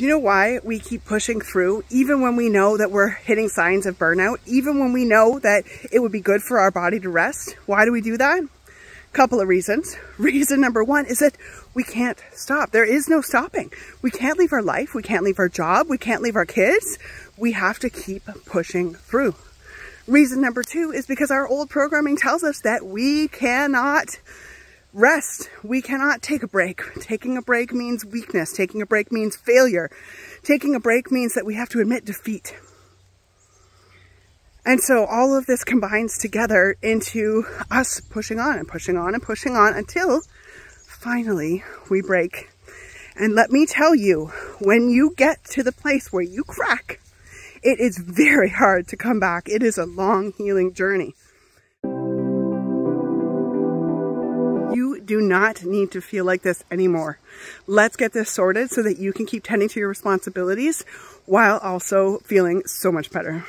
Do you know why we keep pushing through even when we know that we're hitting signs of burnout, even when we know that it would be good for our body to rest? Why do we do that? Couple of reasons. Reason number one is that we can't stop. There is no stopping. We can't leave our life. We can't leave our job. We can't leave our kids. We have to keep pushing through. Reason number two is because our old programming tells us that we cannot rest. We cannot take a break. Taking a break means weakness. Taking a break means failure. Taking a break means that we have to admit defeat. And so all of this combines together into us pushing on and pushing on and pushing on until finally we break. And let me tell you, when you get to the place where you crack, it is very hard to come back. It is a long healing journey. You do not need to feel like this anymore. Let's get this sorted so that you can keep tending to your responsibilities while also feeling so much better.